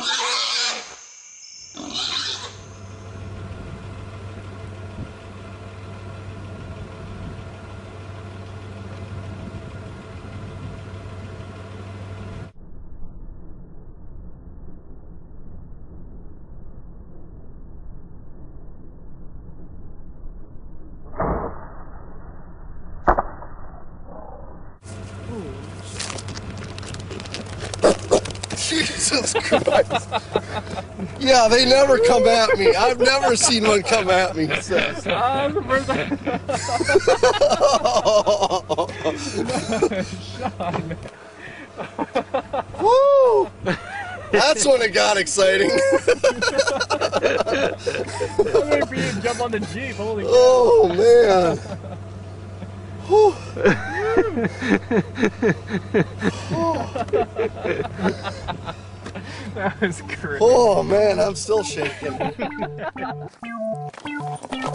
Yeah. Jesus Christ. Yeah, they never come at me. I've never seen one come at me. So. The first time. Woo! That's when it got exciting. I'm waiting for you to jump on the Jeep. Holy cow. Oh, man. Whew. That was great. Oh, man, I'm still shaking.